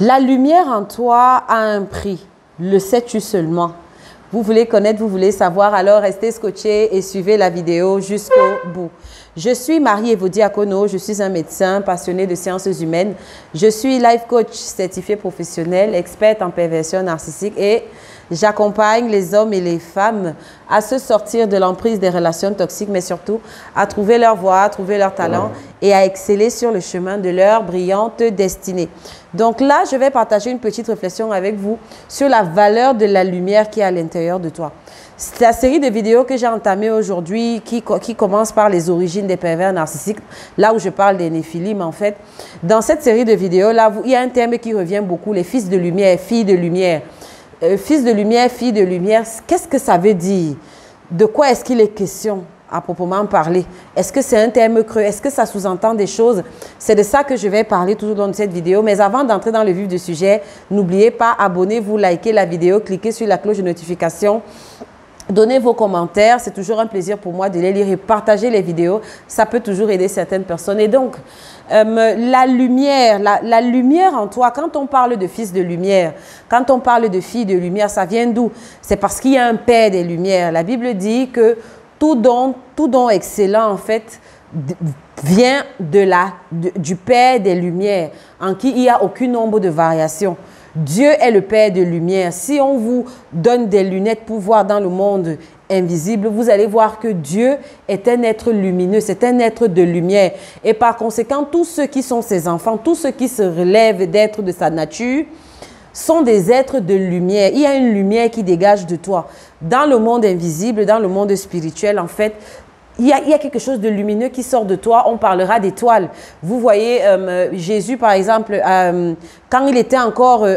La lumière en toi a un prix. Le sais-tu seulement? Vous voulez connaître, vous voulez savoir, alors restez scotché et suivez la vidéo jusqu'au bout. Je suis Marie Evo Diacono, je suis un médecin passionné de sciences humaines. Je suis life coach certifié professionnel, experte en perversion narcissique et J'accompagne les hommes et les femmes à se sortir de l'emprise des relations toxiques, mais surtout à trouver leur voie, à trouver leur talent et à exceller sur le chemin de leur brillante destinée. Donc là, je vais partager une petite réflexion avec vous sur la valeur de la lumière qui est à l'intérieur de toi. C'est la série de vidéos que j'ai entamée aujourd'hui qui, qui commence par les origines des pervers narcissiques, là où je parle des néphilim en fait. Dans cette série de vidéos, là, il y a un terme qui revient beaucoup, les fils de lumière, filles de lumière. Euh, fils de lumière, fille de lumière, qu'est-ce que ça veut dire? De quoi est-ce qu'il est question à proprement parler? Est-ce que c'est un terme creux? Est-ce que ça sous-entend des choses? C'est de ça que je vais parler tout au long de cette vidéo. Mais avant d'entrer dans le vif du sujet, n'oubliez pas, abonnez-vous, likez la vidéo, cliquez sur la cloche de notification Donnez vos commentaires, c'est toujours un plaisir pour moi de les lire et partager les vidéos. Ça peut toujours aider certaines personnes. Et donc, euh, la lumière, la, lumière en toi, quand on parle de fils de lumière, quand on parle de fille de lumière, ça vient d'où? C'est parce qu'il y a un père des lumières. La Bible dit que tout don, tout don excellent, en fait, vient de du père des lumières, en qui il n'y a aucune nombre de variations. Dieu est le Père de lumière. Si on vous donne des lunettes pour voir dans le monde invisible, vous allez voir que Dieu est un être lumineux, c'est un être de lumière. Et par conséquent, tous ceux qui sont ses enfants, tous ceux qui se relèvent d'être de sa nature, sont des êtres de lumière. Il y a une lumière qui dégage de toi. Dans le monde invisible, dans le monde spirituel, en fait, il y, a, quelque chose de lumineux qui sort de toi. On parlera d'étoiles. Vous voyez, euh, Jésus, par exemple, euh, quand il était encore euh,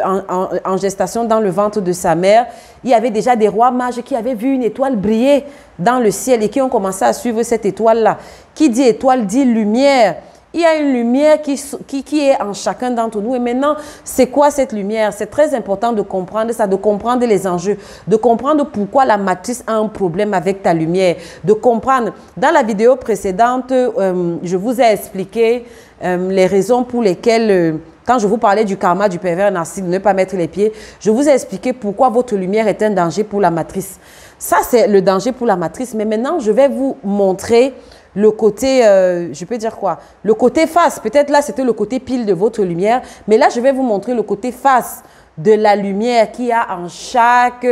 en, gestation dans le ventre de sa mère, il y avait déjà des rois mages qui avaient vu une étoile briller dans le ciel et qui ont commencé à suivre cette étoile-là. Qui dit étoile dit lumière. Il y a une lumière qui, qui, est en chacun d'entre nous. Et maintenant, c'est quoi cette lumière? C'est très important de comprendre ça, de comprendre les enjeux, de comprendre pourquoi la matrice a un problème avec ta lumière, de comprendre. Dans la vidéo précédente, euh, je vous ai expliqué euh, les raisons pour lesquelles... Euh, quand je vous parlais du karma du pervers narcissique, de ne pas mettre les pieds, je vous ai expliqué pourquoi votre lumière est un danger pour la matrice. Ça, c'est le danger pour la matrice. Mais maintenant, je vais vous montrer le côté, euh, je peux dire quoi Le côté face. Peut-être là, c'était le côté pile de votre lumière. Mais là, je vais vous montrer le côté face de la lumière qu'il y a en chaque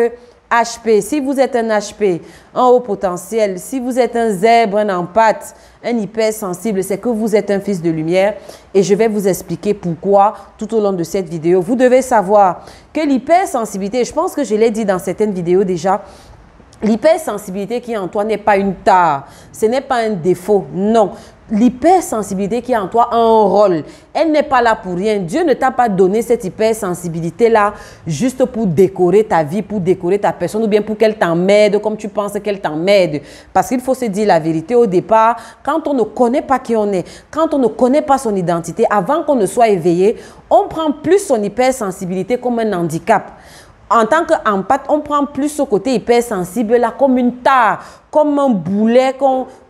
HP. Si vous êtes un HP, un haut potentiel, si vous êtes un zèbre, un empathe, un hypersensible, c'est que vous êtes un fils de lumière. Et je vais vous expliquer pourquoi tout au long de cette vidéo. Vous devez savoir que l'hypersensibilité, je pense que je l'ai dit dans certaines vidéos déjà, L'hypersensibilité qui est en toi n'est pas une tare, ce n'est pas un défaut, non. L'hypersensibilité qui est en toi a un rôle. Elle n'est pas là pour rien. Dieu ne t'a pas donné cette hypersensibilité-là juste pour décorer ta vie, pour décorer ta personne ou bien pour qu'elle t'emmède comme tu penses qu'elle t'emmède. Parce qu'il faut se dire la vérité au départ, quand on ne connaît pas qui on est, quand on ne connaît pas son identité, avant qu'on ne soit éveillé, on prend plus son hypersensibilité comme un handicap en tant qu'empathe, on prend plus ce côté hypersensible là comme une tare, comme un boulet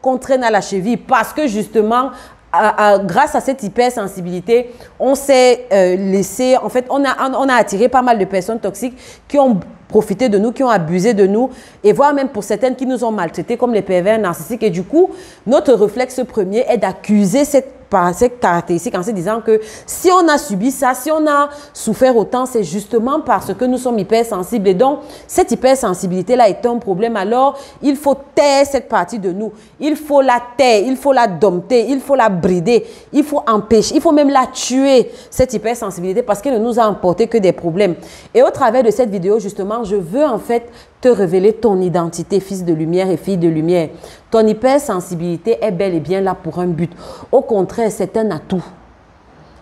qu'on traîne à la cheville parce que justement, grâce à cette hypersensibilité, on s'est euh, laissé, en fait, on a, on a attiré pas mal de personnes toxiques qui ont profité de nous, qui ont abusé de nous, et voire même pour certaines qui nous ont maltraités comme les pervers narcissiques. Et du coup, notre réflexe premier est d'accuser cette par cette caractéristique en se disant que si on a subi ça, si on a souffert autant, c'est justement parce que nous sommes hypersensibles. Et donc, cette hypersensibilité-là est un problème. Alors, il faut taire cette partie de nous. Il faut la taire, il faut la dompter, il faut la brider, il faut empêcher, il faut même la tuer, cette hypersensibilité, parce qu'elle ne nous a emporté que des problèmes. Et au travers de cette vidéo, justement, je veux en fait te révéler ton identité, fils de lumière et fille de lumière. Ton hypersensibilité est bel et bien là pour un but. Au contraire, c'est un atout.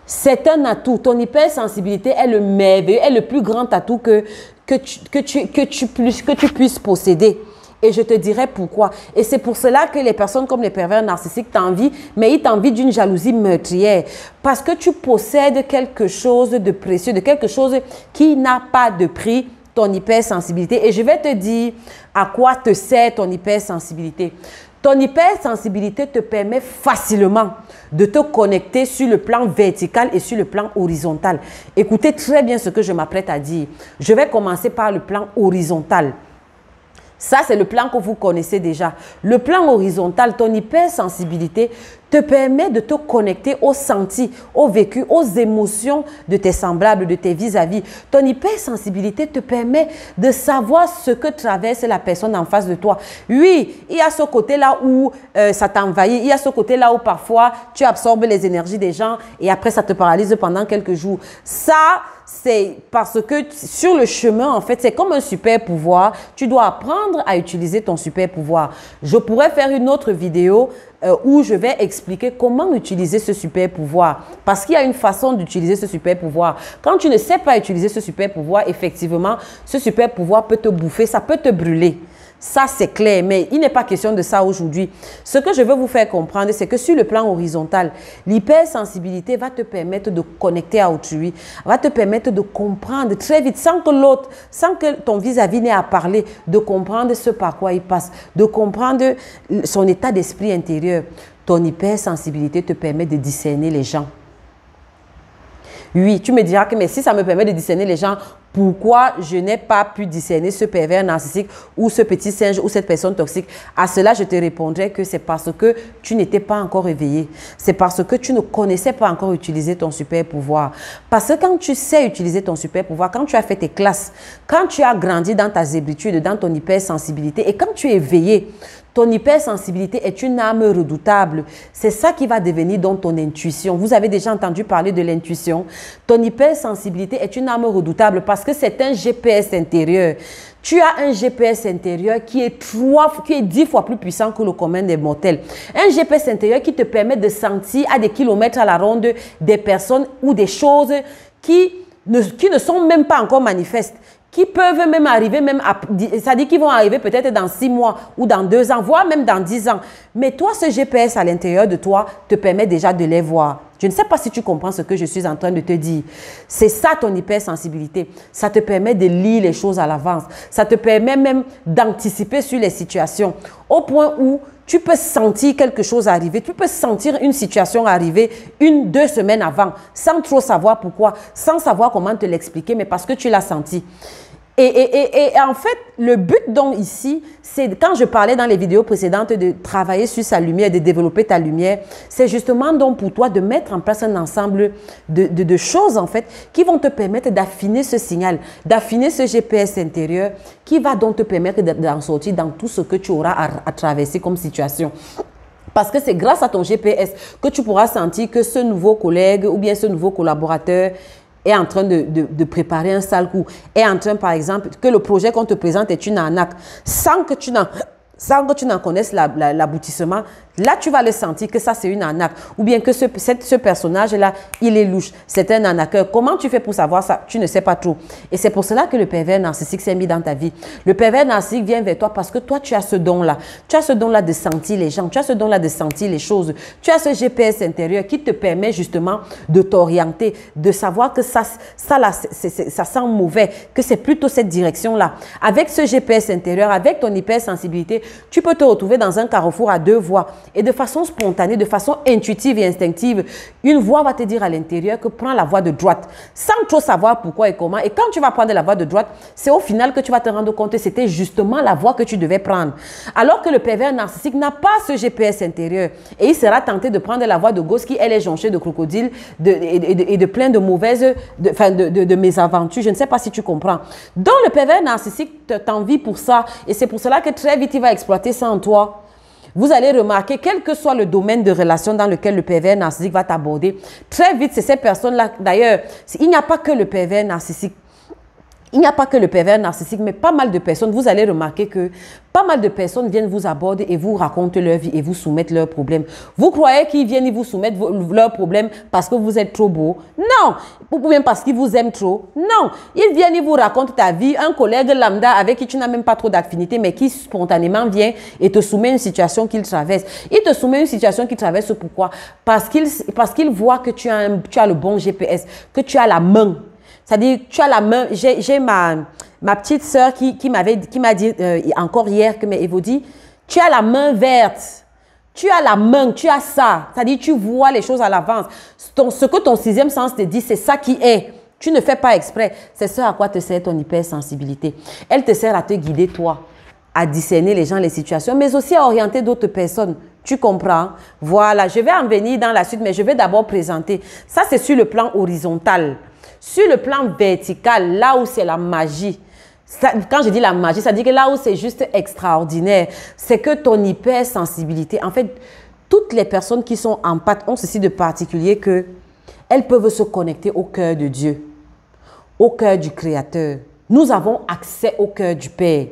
C'est un atout. Ton hypersensibilité est le merveilleux, est le plus grand atout que, que, tu, que, tu, que, tu, que tu puisses posséder. Et je te dirai pourquoi. Et c'est pour cela que les personnes comme les pervers narcissiques t'envient, mais ils t'envient d'une jalousie meurtrière. Parce que tu possèdes quelque chose de précieux, de quelque chose qui n'a pas de prix, ton hypersensibilité. Et je vais te dire à quoi te sert ton hypersensibilité. Ton hypersensibilité te permet facilement de te connecter sur le plan vertical et sur le plan horizontal. Écoutez très bien ce que je m'apprête à dire. Je vais commencer par le plan horizontal. Ça, c'est le plan que vous connaissez déjà. Le plan horizontal, ton hypersensibilité te permet de te connecter aux sentis, aux vécus, aux émotions de tes semblables, de tes vis-à-vis. Ton hypersensibilité te permet de savoir ce que traverse la personne en face de toi. Oui, il y a ce côté-là où euh, ça t'envahit, il y a ce côté-là où parfois tu absorbes les énergies des gens et après ça te paralyse pendant quelques jours. Ça, c'est parce que sur le chemin, en fait, c'est comme un super pouvoir. Tu dois apprendre à utiliser ton super pouvoir. Je pourrais faire une autre vidéo euh, où je vais expliquer comment utiliser ce super pouvoir. Parce qu'il y a une façon d'utiliser ce super pouvoir. Quand tu ne sais pas utiliser ce super pouvoir, effectivement, ce super pouvoir peut te bouffer, ça peut te brûler. Ça, c'est clair, mais il n'est pas question de ça aujourd'hui. Ce que je veux vous faire comprendre, c'est que sur le plan horizontal, l'hypersensibilité va te permettre de connecter à autrui, va te permettre de comprendre très vite, sans que l'autre, sans que ton vis-à-vis n'ait à parler, de comprendre ce par quoi il passe, de comprendre son état d'esprit intérieur. Ton hypersensibilité te permet de discerner les gens. Oui, tu me diras que mais si ça me permet de discerner les gens, pourquoi je n'ai pas pu discerner ce pervers narcissique ou ce petit singe ou cette personne toxique? À cela, je te répondrai que c'est parce que tu n'étais pas encore éveillé. C'est parce que tu ne connaissais pas encore utiliser ton super pouvoir. Parce que quand tu sais utiliser ton super pouvoir, quand tu as fait tes classes, quand tu as grandi dans ta zébritude, dans ton hypersensibilité et quand tu es éveillé, ton hypersensibilité est une âme redoutable. C'est ça qui va devenir dans ton intuition. Vous avez déjà entendu parler de l'intuition. Ton hypersensibilité est une âme redoutable parce que c'est un GPS intérieur. Tu as un GPS intérieur qui est trois, qui est dix fois plus puissant que le commun des mortels. Un GPS intérieur qui te permet de sentir à des kilomètres à la ronde des personnes ou des choses qui ne, qui ne sont même pas encore manifestes qui peuvent même arriver, même c'est-à-dire qu'ils vont arriver peut-être dans six mois ou dans deux ans, voire même dans dix ans. Mais toi, ce GPS à l'intérieur de toi te permet déjà de les voir. Je ne sais pas si tu comprends ce que je suis en train de te dire. C'est ça ton hypersensibilité. Ça te permet de lire les choses à l'avance. Ça te permet même d'anticiper sur les situations. Au point où tu peux sentir quelque chose arriver, tu peux sentir une situation arriver une, deux semaines avant, sans trop savoir pourquoi, sans savoir comment te l'expliquer, mais parce que tu l'as senti. Et, en fait, le but donc ici, c'est quand je parlais dans les vidéos précédentes de travailler sur sa lumière, de développer ta lumière, c'est justement donc pour toi de mettre en place un ensemble de, choses en fait qui vont te permettre d'affiner ce signal, d'affiner ce GPS intérieur qui va donc te permettre d'en sortir dans tout ce que tu auras à traverser comme situation. Parce que c'est grâce à ton GPS que tu pourras sentir que ce nouveau collègue ou bien ce nouveau collaborateur est en train de, de, préparer un sale coup, est en train, par exemple, que le projet qu'on te présente est une arnaque, sans que tu n'en sans que tu n'en connaisses l'aboutissement, là, tu vas le sentir que ça, c'est une arnaque. Ou bien que ce, ce personnage-là, il est louche. C'est un arnaqueur. Comment tu fais pour savoir ça? Tu ne sais pas trop. Et c'est pour cela que le pervers narcissique s'est mis dans ta vie. Le pervers narcissique vient vers toi parce que toi, tu as ce don-là. Tu as ce don-là de sentir les gens. Tu as ce don-là de sentir les choses. Tu as ce GPS intérieur qui te permet justement de t'orienter, de savoir que ça, ça, là, ça sent mauvais, que c'est plutôt cette direction-là. Avec ce GPS intérieur, avec ton hypersensibilité, tu peux te retrouver dans un carrefour à deux voies et de façon spontanée, de façon intuitive et instinctive, une voix va te dire à l'intérieur que prends la voie de droite sans trop savoir pourquoi et comment. Et quand tu vas prendre la voie de droite, c'est au final que tu vas te rendre compte que c'était justement la voie que tu devais prendre. Alors que le pervers narcissique n'a pas ce GPS intérieur et il sera tenté de prendre la voie de gauche qui, elle, est jonchée de crocodiles et, de, plein de mauvaises, de, de, de mésaventures. Je ne sais pas si tu comprends. Donc, le pervers narcissique t'envie pour ça et c'est pour cela que très vite il va exploiter ça en toi. Vous allez remarquer, quel que soit le domaine de relation dans lequel le pervers narcissique va t'aborder, très vite, c'est ces personnes-là. D'ailleurs, il n'y a pas que le pervers narcissique. Il n'y a pas que le pervers narcissique, mais pas mal de personnes, vous allez remarquer que pas mal de personnes viennent vous aborder et vous racontent leur vie et vous soumettent leurs problèmes. Vous croyez qu'ils viennent vous soumettre leurs problèmes parce que vous êtes trop beau? Non. Ou bien parce qu'ils vous aiment trop? Non. Ils viennent et vous racontent ta vie. Un collègue lambda avec qui tu n'as même pas trop d'affinité, mais qui spontanément vient et te soumet une situation qu'il traverse. Il te soumet une situation qu'il traverse pourquoi? Parce qu'il parce voit que tu as, tu as le bon GPS, que tu as la main c'est-à-dire, tu as la main, j'ai ma, ma petite sœur qui, qui m'a dit euh, encore hier que, mais Evo dit, Tu as la main verte. Tu as la main, tu as ça. C'est-à-dire, tu vois les choses à l'avance. Ce que ton sixième sens te dit, c'est ça qui est. Tu ne fais pas exprès. C'est ça à quoi te sert ton hypersensibilité. Elle te sert à te guider, toi, à discerner les gens, les situations, mais aussi à orienter d'autres personnes. Tu comprends? Voilà, je vais en venir dans la suite, mais je vais d'abord présenter. Ça, c'est sur le plan horizontal. Sur le plan vertical, là où c'est la magie, quand je dis la magie, ça dit que là où c'est juste extraordinaire, c'est que ton hypersensibilité, en fait, toutes les personnes qui sont en pâte ont ceci de particulier que elles peuvent se connecter au cœur de Dieu, au cœur du Créateur. Nous avons accès au cœur du Père,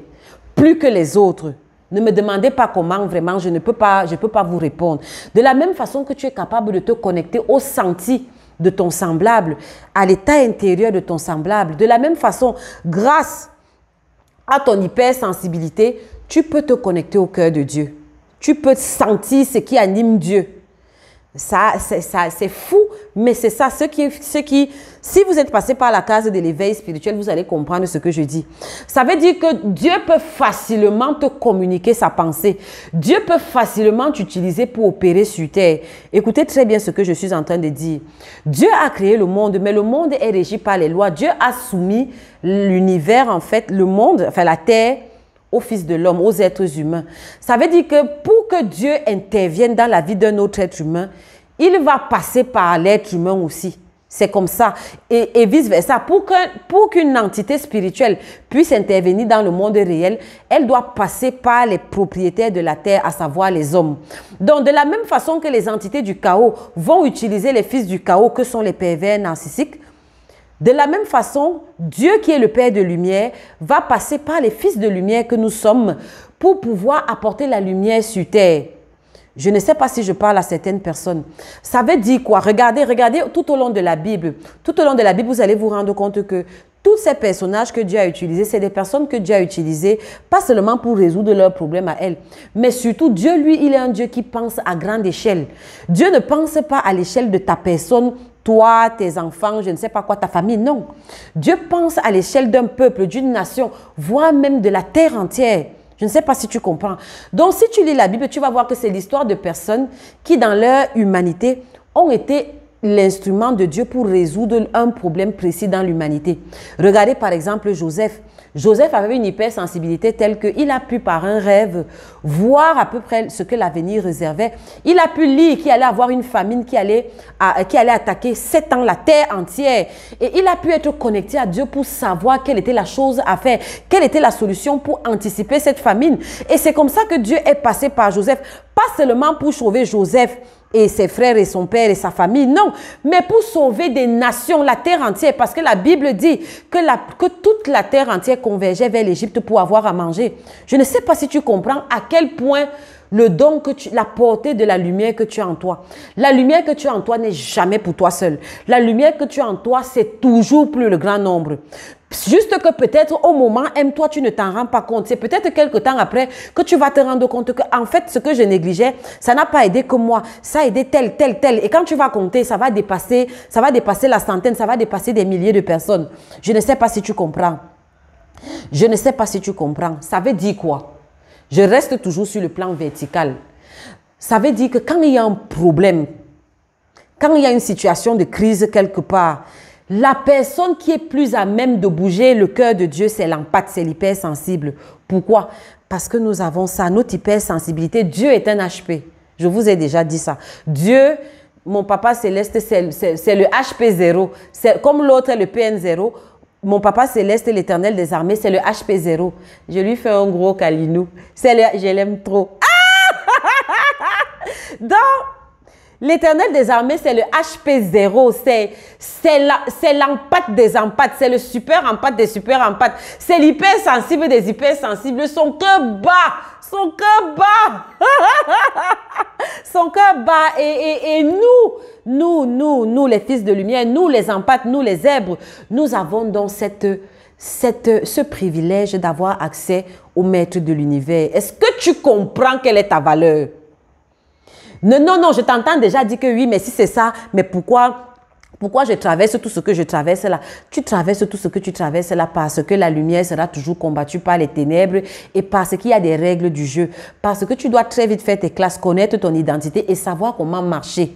plus que les autres. Ne me demandez pas comment vraiment, je ne peux pas, je peux pas vous répondre. De la même façon que tu es capable de te connecter au senti de ton semblable, à l'état intérieur de ton semblable, de la même façon, grâce à ton hypersensibilité, tu peux te connecter au cœur de Dieu. Tu peux sentir ce qui anime Dieu. Ça, c'est fou, mais c'est ça. Ce qui, ce qui, si vous êtes passé par la case de l'éveil spirituel, vous allez comprendre ce que je dis. Ça veut dire que Dieu peut facilement te communiquer sa pensée. Dieu peut facilement t'utiliser pour opérer sur terre. Écoutez très bien ce que je suis en train de dire. Dieu a créé le monde, mais le monde est régi par les lois. Dieu a soumis l'univers, en fait, le monde, enfin la terre, au Fils de l'homme, aux êtres humains. Ça veut dire que pour que Dieu intervienne dans la vie d'un autre être humain, il va passer par l'être humain aussi. C'est comme ça. Et, vice-versa. Pour qu'une pour entité spirituelle puisse intervenir dans le monde réel, elle doit passer par les propriétaires de la terre, à savoir les hommes. Donc, de la même façon que les entités du chaos vont utiliser les fils du chaos, que sont les pervers narcissiques, de la même façon, Dieu qui est le Père de lumière va passer par les fils de lumière que nous sommes pour pouvoir apporter la lumière sur terre. Je ne sais pas si je parle à certaines personnes. Ça veut dire quoi? Regardez, regardez tout au long de la Bible. Tout au long de la Bible, vous allez vous rendre compte que tous ces personnages que Dieu a utilisés, c'est des personnes que Dieu a utilisées, pas seulement pour résoudre leurs problèmes à elles, mais surtout Dieu, lui, il est un Dieu qui pense à grande échelle. Dieu ne pense pas à l'échelle de ta personne toi, tes enfants, je ne sais pas quoi, ta famille. Non. Dieu pense à l'échelle d'un peuple, d'une nation, voire même de la terre entière. Je ne sais pas si tu comprends. Donc, si tu lis la Bible, tu vas voir que c'est l'histoire de personnes qui, dans leur humanité, ont été l'instrument de Dieu pour résoudre un problème précis dans l'humanité. Regardez par exemple Joseph. Joseph avait une hypersensibilité telle qu'il a pu par un rêve voir à peu près ce que l'avenir réservait. Il a pu lire qu'il allait avoir une famine qui allait, qui allait attaquer sept ans la terre entière. Et il a pu être connecté à Dieu pour savoir quelle était la chose à faire, quelle était la solution pour anticiper cette famine. Et c'est comme ça que Dieu est passé par Joseph, pas seulement pour sauver Joseph, et ses frères et son père et sa famille. Non, mais pour sauver des nations, la terre entière. Parce que la Bible dit que, la, que toute la terre entière convergeait vers l'Égypte pour avoir à manger. Je ne sais pas si tu comprends à quel point le don que tu, la portée de la lumière que tu as en toi. La lumière que tu as en toi n'est jamais pour toi seul. La lumière que tu as en toi, c'est toujours plus le grand nombre. Juste que peut-être au moment M, toi, tu ne t'en rends pas compte. C'est peut-être quelques temps après que tu vas te rendre compte que, en fait, ce que je négligeais, ça n'a pas aidé que moi. Ça a aidé tel, tel, tel. Et quand tu vas compter, ça va dépasser, ça va dépasser la centaine, ça va dépasser des milliers de personnes. Je ne sais pas si tu comprends. Je ne sais pas si tu comprends. Ça veut dire quoi? Je reste toujours sur le plan vertical. Ça veut dire que quand il y a un problème, quand il y a une situation de crise quelque part, la personne qui est plus à même de bouger le cœur de Dieu, c'est l'empathe, c'est l'hypersensible. Pourquoi? Parce que nous avons ça, notre hypersensibilité. Dieu est un HP. Je vous ai déjà dit ça. Dieu, mon papa céleste, c'est le HP0. Comme l'autre le PN0. Mon papa céleste, l'éternel des armées, c'est le HP0. Je lui fais un gros calinou. je l'aime trop. Ah! L'éternel des armées, c'est le HP0, c'est l'empate des empates, c'est le super empate des super empates, c'est l'hypersensible des hypersensibles, son cœur bat, son cœur bat, son cœur bat. Et, et, nous, nous, nous, nous, les fils de lumière, nous, les empates, nous, les zèbres, nous avons donc cette, cette, ce privilège d'avoir accès au maître de l'univers. Est-ce que tu comprends quelle est ta valeur? Non, non, non, je t'entends déjà dire que oui, mais si c'est ça, mais pourquoi Pourquoi je traverse tout ce que je traverse là? Tu traverses tout ce que tu traverses là parce que la lumière sera toujours combattue par les ténèbres et parce qu'il y a des règles du jeu. Parce que tu dois très vite faire tes classes, connaître ton identité et savoir comment marcher.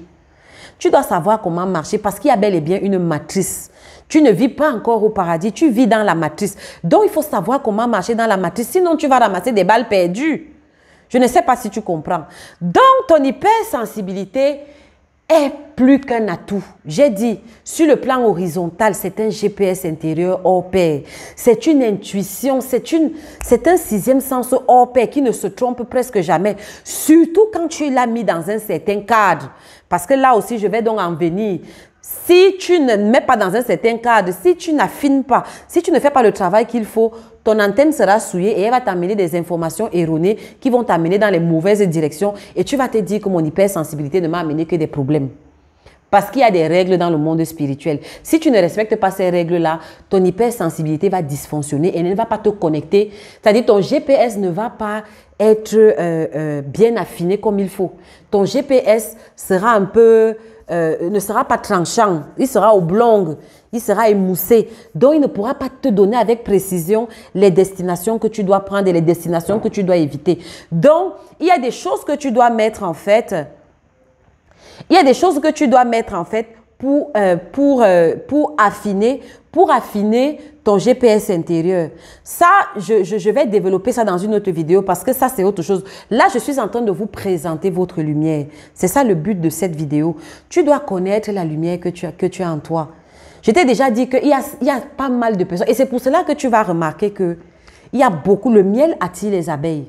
Tu dois savoir comment marcher parce qu'il y a bel et bien une matrice. Tu ne vis pas encore au paradis, tu vis dans la matrice. Donc il faut savoir comment marcher dans la matrice, sinon tu vas ramasser des balles perdues. Je ne sais pas si tu comprends. Donc ton hypersensibilité est plus qu'un atout. J'ai dit, sur le plan horizontal, c'est un GPS intérieur hors pair. C'est une intuition, c'est un sixième sens hors pair qui ne se trompe presque jamais. Surtout quand tu l'as mis dans un certain cadre. Parce que là aussi, je vais donc en venir. Si tu ne mets pas dans un certain cadre, si tu n'affines pas, si tu ne fais pas le travail qu'il faut, ton antenne sera souillée et elle va t'amener des informations erronées qui vont t'amener dans les mauvaises directions et tu vas te dire que mon hypersensibilité ne m'a amené que des problèmes. Parce qu'il y a des règles dans le monde spirituel. Si tu ne respectes pas ces règles-là, ton hypersensibilité va dysfonctionner et ne va pas te connecter. C'est-à-dire ton GPS ne va pas être euh, euh, bien affiné comme il faut. Ton GPS sera un peu, euh, ne sera pas tranchant, il sera oblong il sera émoussé. Donc, il ne pourra pas te donner avec précision les destinations que tu dois prendre et les destinations que tu dois éviter. Donc, il y a des choses que tu dois mettre en fait. Il y a des choses que tu dois mettre en fait pour, euh, pour, euh, pour affiner, pour affiner ton GPS intérieur. Ça, je, je, vais développer ça dans une autre vidéo parce que ça, c'est autre chose. Là, je suis en train de vous présenter votre lumière. C'est ça le but de cette vidéo. Tu dois connaître la lumière que tu as, que tu as en toi. Je t'ai déjà dit qu'il y a, y a pas mal de personnes. Et c'est pour cela que tu vas remarquer que il y a beaucoup, le miel attire les abeilles.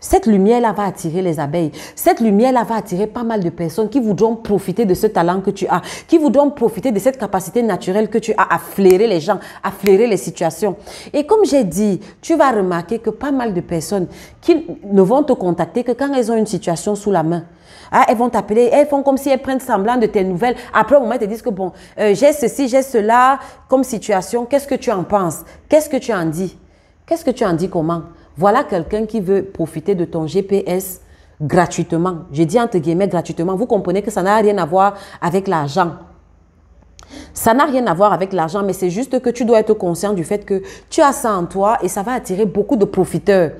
Cette lumière-là va attirer les abeilles. Cette lumière-là va attirer pas mal de personnes qui voudront profiter de ce talent que tu as, qui voudront profiter de cette capacité naturelle que tu as à flairer les gens, à flairer les situations. Et comme j'ai dit, tu vas remarquer que pas mal de personnes qui ne vont te contacter que quand elles ont une situation sous la main. Ah, elles vont t'appeler, elles font comme si elles prennent semblant de tes nouvelles. Après, au moment, elles te disent que bon, euh, j'ai ceci, j'ai cela comme situation. Qu'est-ce que tu en penses? Qu'est-ce que tu en dis? Qu'est-ce que tu en dis comment? Voilà quelqu'un qui veut profiter de ton GPS gratuitement. J'ai dit entre guillemets gratuitement. Vous comprenez que ça n'a rien à voir avec l'argent. Ça n'a rien à voir avec l'argent, mais c'est juste que tu dois être conscient du fait que tu as ça en toi et ça va attirer beaucoup de profiteurs.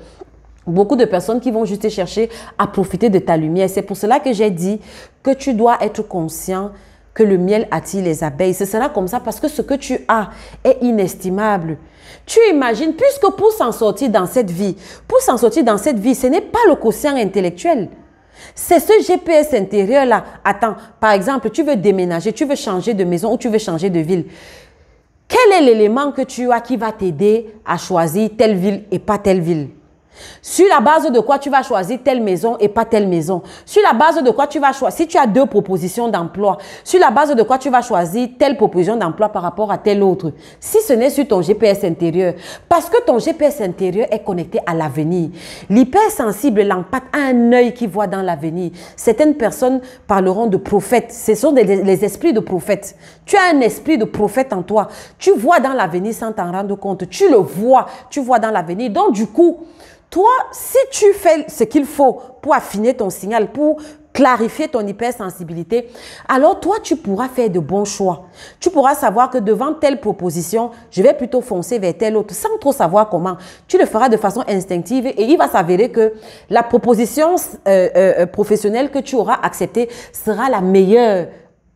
Beaucoup de personnes qui vont juste chercher à profiter de ta lumière. C'est pour cela que j'ai dit que tu dois être conscient que le miel attire les abeilles. Ce sera comme ça parce que ce que tu as est inestimable. Tu imagines, puisque pour s'en sortir dans cette vie, pour s'en sortir dans cette vie, ce n'est pas le quotient intellectuel. C'est ce GPS intérieur-là. Attends, par exemple, tu veux déménager, tu veux changer de maison ou tu veux changer de ville. Quel est l'élément que tu as qui va t'aider à choisir telle ville et pas telle ville? Sur la base de quoi tu vas choisir telle maison et pas telle maison. Sur la base de quoi tu vas choisir, si tu as deux propositions d'emploi, sur la base de quoi tu vas choisir telle proposition d'emploi par rapport à telle autre. Si ce n'est sur ton GPS intérieur, parce que ton GPS intérieur est connecté à l'avenir. L'hypersensible, l'empathie a un œil qui voit dans l'avenir. Certaines personnes parleront de prophètes. Ce sont les esprits de prophètes. Tu as un esprit de prophète en toi. Tu vois dans l'avenir sans t'en rendre compte. Tu le vois, tu vois dans l'avenir. Donc du coup, toi, si tu fais ce qu'il faut pour affiner ton signal, pour clarifier ton hypersensibilité, alors toi, tu pourras faire de bons choix. Tu pourras savoir que devant telle proposition, je vais plutôt foncer vers telle autre sans trop savoir comment. Tu le feras de façon instinctive et il va s'avérer que la proposition euh, euh, professionnelle que tu auras acceptée sera la meilleure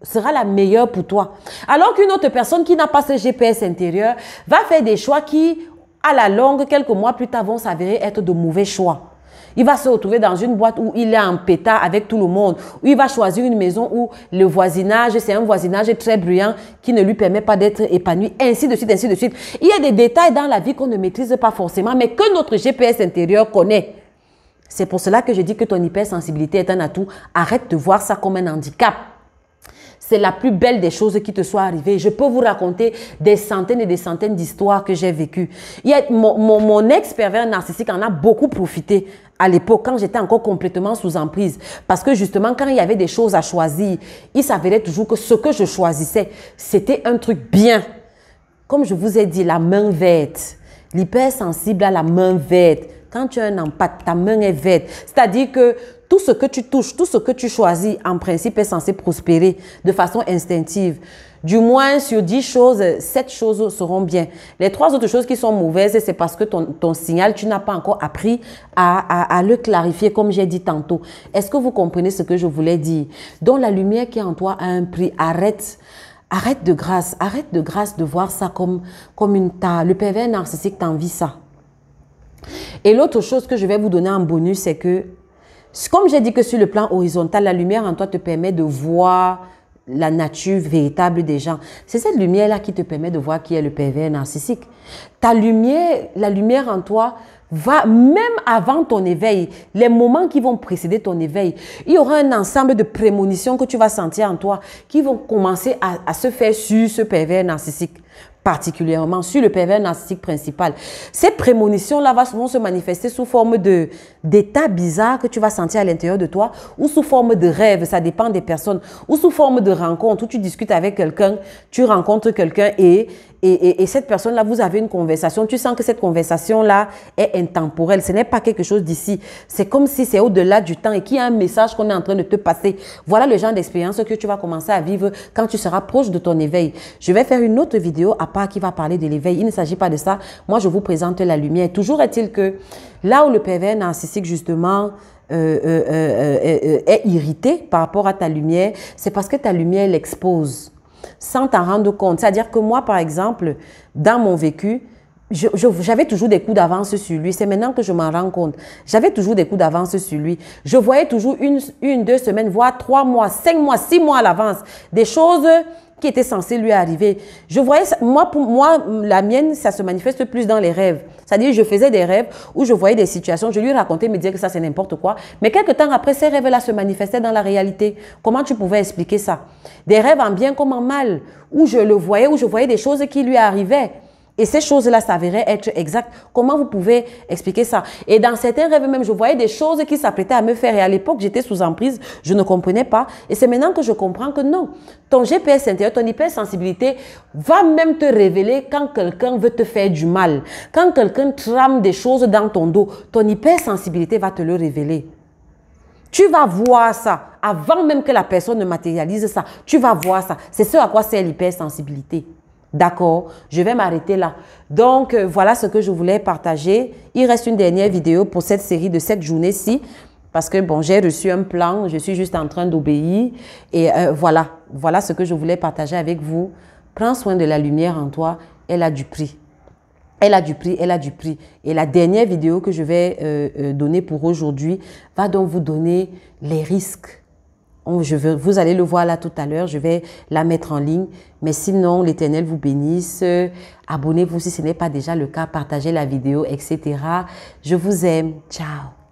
sera la meilleure pour toi. Alors qu'une autre personne qui n'a pas ce GPS intérieur va faire des choix qui à la longue, quelques mois plus tard, vont s'avérer être de mauvais choix. Il va se retrouver dans une boîte où il est en pétard avec tout le monde, il va choisir une maison où le voisinage, c'est un voisinage très bruyant qui ne lui permet pas d'être épanoui, ainsi de suite, ainsi de suite. Il y a des détails dans la vie qu'on ne maîtrise pas forcément, mais que notre GPS intérieur connaît. C'est pour cela que je dis que ton hypersensibilité est un atout. Arrête de voir ça comme un handicap c'est la plus belle des choses qui te soit arrivée. Je peux vous raconter des centaines et des centaines d'histoires que j'ai vécues. Mon, mon, ex-pervers narcissique en a beaucoup profité à l'époque quand j'étais encore complètement sous emprise. Parce que justement, quand il y avait des choses à choisir, il s'avérait toujours que ce que je choisissais, c'était un truc bien. Comme je vous ai dit, la main verte. L'hypersensible a la main verte. Quand tu as un empathie, ta main est verte. C'est-à-dire que tout ce que tu touches, tout ce que tu choisis, en principe, est censé prospérer de façon instinctive. Du moins, sur 10 choses, 7 choses seront bien. Les trois autres choses qui sont mauvaises, c'est parce que ton, signal, tu n'as pas encore appris à, à le clarifier, comme j'ai dit tantôt. Est-ce que vous comprenez ce que je voulais dire? Donc, la lumière qui est en toi a un prix. Arrête. Arrête de grâce. Arrête de grâce de voir ça comme, comme une tare. Le pervers narcissique t'envie ça. Et l'autre chose que je vais vous donner en bonus, c'est que, comme j'ai dit que sur le plan horizontal, la lumière en toi te permet de voir la nature véritable des gens. C'est cette lumière-là qui te permet de voir qui est le pervers narcissique. Ta lumière, la lumière en toi va, même avant ton éveil, les moments qui vont précéder ton éveil, il y aura un ensemble de prémonitions que tu vas sentir en toi qui vont commencer à, se faire sur ce pervers narcissique particulièrement sur le pervers narcissique principal. Ces prémonitions-là vont se manifester sous forme de d'états bizarres que tu vas sentir à l'intérieur de toi ou sous forme de rêves, ça dépend des personnes, ou sous forme de rencontre où tu discutes avec quelqu'un, tu rencontres quelqu'un et, et, cette personne-là, vous avez une conversation, tu sens que cette conversation-là est intemporelle, ce n'est pas quelque chose d'ici, c'est comme si c'est au-delà du temps et qu'il y a un message qu'on est en train de te passer. Voilà le genre d'expérience que tu vas commencer à vivre quand tu seras proche de ton éveil. Je vais faire une autre vidéo à part qui va parler de l'éveil. Il ne s'agit pas de ça. Moi, je vous présente la lumière. Toujours est-il que là où le pervers narcissique, justement, euh, euh, euh, est irrité par rapport à ta lumière, c'est parce que ta lumière l'expose sans t'en rendre compte. C'est-à-dire que moi, par exemple, dans mon vécu, j'avais toujours des coups d'avance sur lui. C'est maintenant que je m'en rends compte. J'avais toujours des coups d'avance sur lui. Je voyais toujours une, une, deux semaines, voire trois mois, cinq mois, six mois à l'avance. Des choses qui était censé lui arriver. Je voyais, moi, pour moi, la mienne, ça se manifeste plus dans les rêves. C'est-à-dire, je faisais des rêves où je voyais des situations, je lui racontais, me disais que ça c'est n'importe quoi. Mais quelques temps après, ces rêves-là se manifestaient dans la réalité. Comment tu pouvais expliquer ça? Des rêves en bien comme en mal, où je le voyais, où je voyais des choses qui lui arrivaient. Et ces choses-là s'avéraient être exactes. Comment vous pouvez expliquer ça? Et dans certains rêves même, je voyais des choses qui s'apprêtaient à me faire. Et à l'époque, j'étais sous emprise, je ne comprenais pas. Et c'est maintenant que je comprends que non. Ton GPS intérieur, ton hypersensibilité va même te révéler quand quelqu'un veut te faire du mal. Quand quelqu'un trame des choses dans ton dos, ton hypersensibilité va te le révéler. Tu vas voir ça avant même que la personne ne matérialise ça. Tu vas voir ça. C'est ce à quoi sert l'hypersensibilité. D'accord, je vais m'arrêter là. Donc, euh, voilà ce que je voulais partager. Il reste une dernière vidéo pour cette série de cette journée-ci. Parce que, bon, j'ai reçu un plan, je suis juste en train d'obéir. Et euh, voilà, voilà ce que je voulais partager avec vous. Prends soin de la lumière en toi, elle a du prix. Elle a du prix, elle a du prix. Et la dernière vidéo que je vais euh, donner pour aujourd'hui va donc vous donner les risques vous allez le voir là tout à l'heure, je vais la mettre en ligne. Mais sinon, l'Éternel vous bénisse. Abonnez-vous si ce n'est pas déjà le cas, partagez la vidéo, etc. Je vous aime. Ciao.